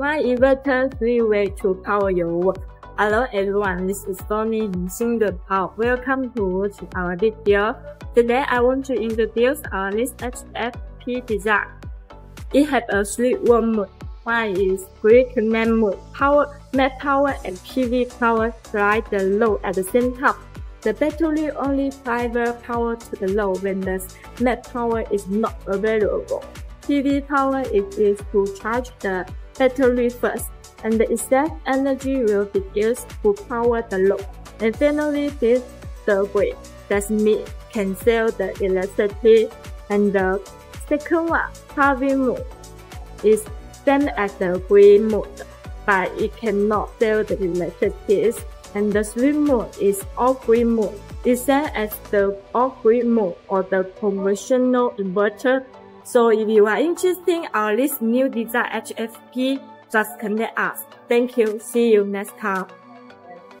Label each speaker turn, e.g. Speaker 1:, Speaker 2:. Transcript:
Speaker 1: One inverter, three way to power your work. Hello everyone, this is Tony Xindun Power. Welcome to watch our video. Today I want to introduce our list HFP design. It has a three one mode. One is grid command mode. Power, net power and PV power drive the load at the same time. The battery only provides power to the load when the net power is not available. PV power is used to charge the battery first, and the excess energy will be used to power the load. And finally, this the grid. That means can sell the electricity. And the second one, PV mode, is same as the grid mode, but it cannot sell the electricity and the sleep mode is off-grid mode. It's same as the off-grid mode or the conventional inverter. So if you are interested in our this new design HFP, just contact us. Thank you. See you next time.